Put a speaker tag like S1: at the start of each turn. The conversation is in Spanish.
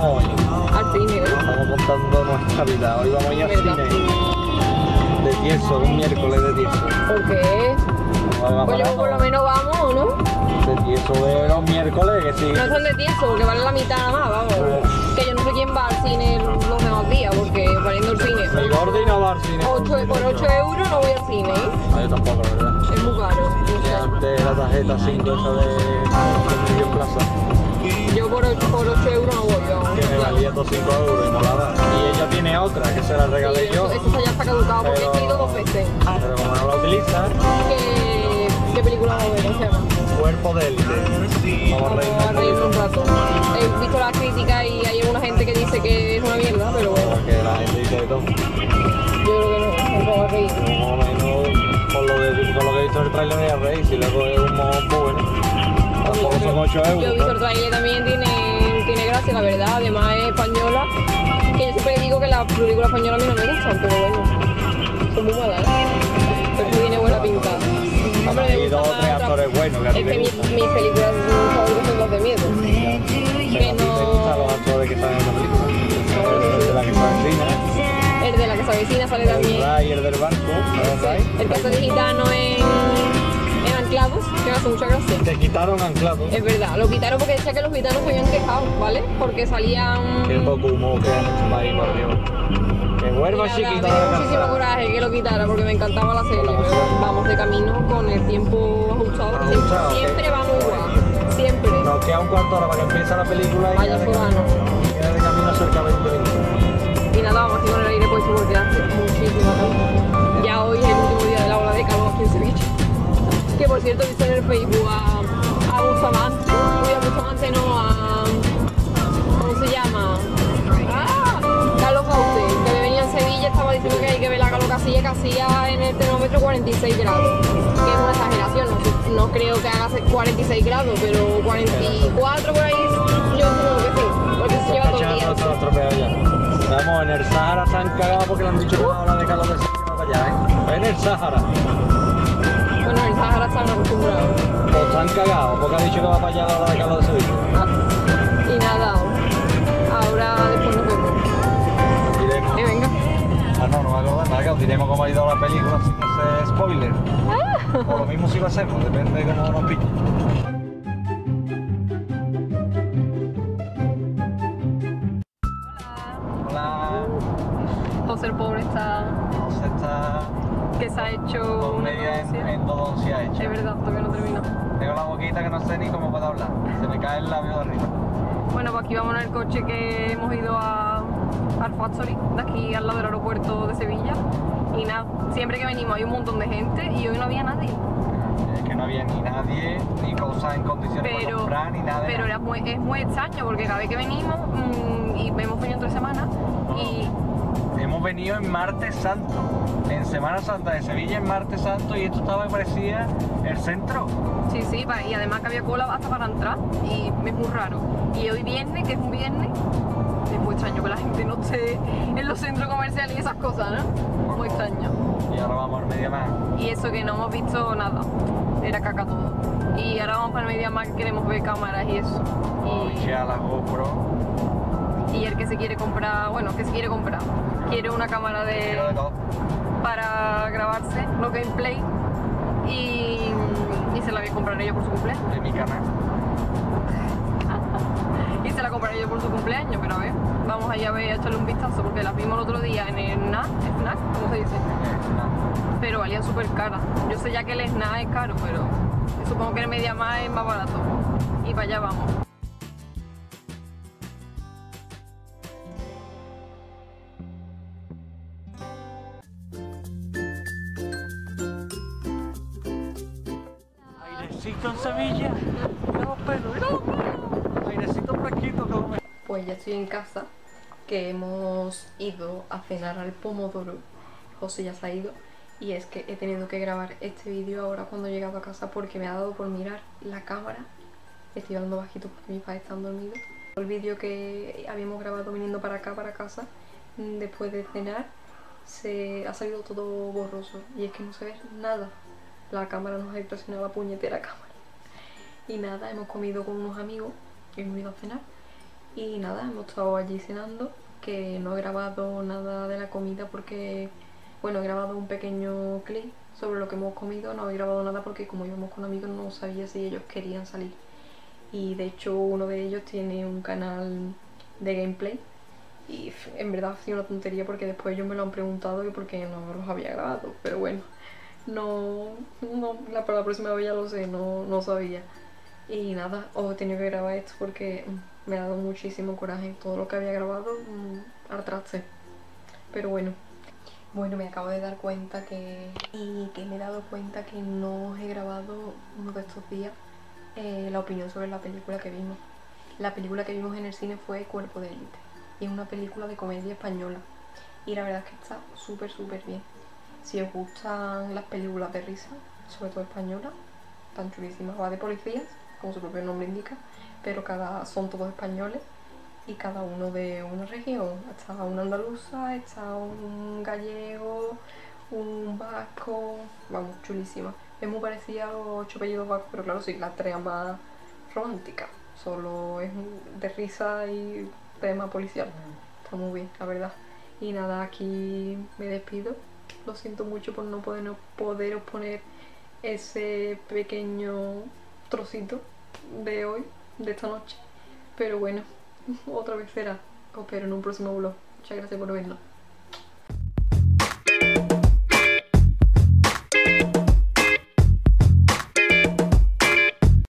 S1: vamos hoy?
S2: Al cine, ¿no?
S1: Estamos contando nuestra vida. Hoy vamos a ir al cine. De tieso, un miércoles de tieso.
S2: ¿Por qué? Pues yo por lo menos vamos, ¿no?
S1: De tieso de los miércoles, que sí.
S2: No son de tieso, porque vale la mitad nada más, vamos. Que yo no sé quién va al cine los demás días, porque valiendo el
S1: Mi
S2: cine.
S1: gordi no va al cine.
S2: Ocho- por 8 euros no voy al cine, ¿eh?
S1: No, yo tampoco, la verdad.
S2: Es muy caro. no
S1: antes la tarjeta 5 esa de de Plaza,
S2: Yo por 8, por 8 euros no voy, vamos.
S1: que me valía 200 euros y molaba. Y ella tiene otra, que se la
S2: Sí,
S1: regalé
S2: eso,
S1: yo.
S2: eso ya está caducado, porque he ido dos veces.
S1: Pero como no la utiliza,
S2: ¿Qué, qué película vamos a ver? ¿Cómo se llama?
S1: cuerpo de élite. Vamos a
S2: a
S1: reírnos un
S2: rato. He visto las críticas y hay alguna gente que dice que es una mierda, pero bueno,
S1: Porque la gente dice todo.
S2: yo creo que no, vamos a reír.
S1: Más o menos, por lo, de, por lo que he visto en el trailer de Rey, si luego es un modo bueno. Tampoco son 8
S2: Yo trailer también, tiene, tiene gracia, la verdad. Además es española. Que yo siempre digo que las películas españolas a mí no me gustan, pero bueno, son muy malas. Pero tiene buena pinta. Hombre, me
S1: dos o tres actores buenos
S2: Es que mis, películas favoritas son las de miedo.
S1: Pero a ti te
S2: no-
S1: gustan los actores que están en la película. El de la que se avecina,
S2: El de la que avecina sale también.
S1: El del barco, ¿sabes, Ray?
S2: El hace de gitano en mucha gracia.
S1: Te quitaron anclado.
S2: Es verdad, lo quitaron porque decía que los gitanos se habían quejado, ¿vale? Porque salían...
S1: Qué poco humor que han hecho ahí, por Dios. Que vuelva chiquita
S2: me dio muchísimo coraje que lo quitara porque me encantaba la serie. pero vamos de camino con el tiempo ajustado. Siempre,
S1: Ajustado,
S2: siempre
S1: ok.
S2: vamos igual. Siempre.
S1: Nos queda un cuarto hora para que empiece la película y
S2: Vaya fulano.
S1: queda de camino cerca de 20 minutos.
S2: Y nada, vamos así con el aire Que por cierto, he visto en el Facebook a, a Bustamante. Uy, a Bustamante no, a. ¿Cómo se llama? ¡Ah! Carlos Baute, que me venía en Sevilla, estaba diciendo que hay que ver la calor que hacía, que hacía en el termómetro 46 grados. Que es una exageración, no, no creo que haga 46 grados, pero 44 por ahí, yo creo que sí, porque se lleva todo el día.
S1: Vamos, en el Sahara se han cagado porque le han dicho que la ola de calor de Sevilla va para allá, ¿eh? En el Sahara.
S2: Sahara están acostumbrados.
S1: Pues están cagados porque han dicho que va para allá la ola de calor de Sevilla.
S2: Ah, y nada, ahora después nos vemos.
S1: Diremos.
S2: Eh, venga.
S1: Ah, no, no me acuerdo nada, diremos cómo ha ido la película sin hacer spoiler. O lo mismo si lo hacemos, depende de cómo nos pille.
S2: Que se ha hecho
S1: dos
S2: una
S1: medias en,
S2: endodoncia.
S1: en endodoncia hecha.
S2: Es verdad, todavía no termino.
S1: Tengo la boquita que no sé ni cómo puedo hablar. Se me cae el labio de arriba.
S2: Bueno, pues aquí vamos en el coche que hemos ido a, al Factory, de aquí al lado del aeropuerto de Sevilla. Y nada, siempre que venimos hay un montón de gente y hoy no había nadie.
S1: Es que no había ni nadie, ni cosas en condiciones para
S2: Pero,
S1: comprar, ni nada.
S2: pero
S1: nada.
S2: era muy, es muy extraño porque cada vez que venimos mm, y hemos venido tres semanas y
S1: venido en Martes Santo, en Semana Santa de Sevilla, en Martes Santo, y esto estaba que parecía el centro.
S2: Sí, sí, y además que había cola hasta para entrar y es muy raro. Y hoy viernes, que es un viernes, es muy extraño que la gente no esté en los centros comerciales y esas cosas, ¿no? Muy extraño.
S1: Y ahora vamos al media más.
S2: Y eso que no hemos visto nada, era caca todo. Y ahora vamos para el Media Markt, queremos ver cámaras y eso.
S1: Y, a la GoPro.
S2: Y el que se quiere comprar, bueno, que se quiere comprar, quiere una cámara de para grabarse los gameplay y, y se la voy a comprar yo por su cumpleaños.
S1: de mi canal.
S2: Y se la compraré yo por su cumpleaños, pero a ver, vamos allá a ver, a echarle un vistazo, porque las vimos el otro día en el SNAC, SNAC, ¿cómo se dice? Pero valían súper caras. Yo sé ya que el SNAC es caro, pero supongo que el Media más es más barato. Y para allá vamos.
S1: Airecito en Sevilla. Mira los pelos. Airecito fresquito me...
S2: Pues ya estoy en casa, que hemos ido a cenar al Pomodoro. José ya se ha ido. Y es que he tenido que grabar este vídeo ahora cuando he llegado a casa porque me ha dado por mirar la cámara. Estoy hablando bajito porque mis padres están dormidos. El vídeo que habíamos grabado viniendo para acá, para casa, después de cenar, se ha salido todo borroso. Y es que no se ve nada. La cámara nos ha impresionado la puñetera cámara. Y nada, hemos comido con unos amigos, hemos ido a cenar.
S3: Y nada, hemos estado allí cenando, que no he grabado nada de la comida porque, bueno, he grabado un pequeño clip sobre lo que hemos comido, no he grabado nada porque como íbamos con amigos no sabía si ellos querían salir. Y de hecho uno de ellos tiene un canal de gameplay y en verdad ha sido una tontería porque después ellos me lo han preguntado y porque no los había grabado, pero bueno, no, no la, próxima vez ya lo sé, no, no sabía. Y nada, os he tenido que grabar esto porque me ha dado muchísimo coraje todo lo que había grabado al traste. Pero bueno. Bueno, me acabo de dar cuenta que... Y que me he dado cuenta que no he grabado uno de estos días eh, la opinión sobre la película que vimos. La película que vimos en el cine fue Cuerpo de Élite. Y es una película de comedia española. Y la verdad es que está súper, súper bien. Si os gustan las películas de risa, sobre todo españolas, tan chulísimas, va de policías, como su propio nombre indica, pero cada son todos españoles y cada uno de una región. Está una andaluza, está un gallego, un vasco, vamos, chulísima. Es muy parecida a los ocho apellidos vascos, pero claro, sí, la trama romántica. Solo es de risa y tema policial. Está muy bien, la verdad. Y nada, aquí me despido. Lo siento mucho por no poder, no poderos poner ese pequeño trocito de hoy, de esta noche. Pero bueno, otra vez será. Os espero en un próximo vlog. Muchas gracias por verlo.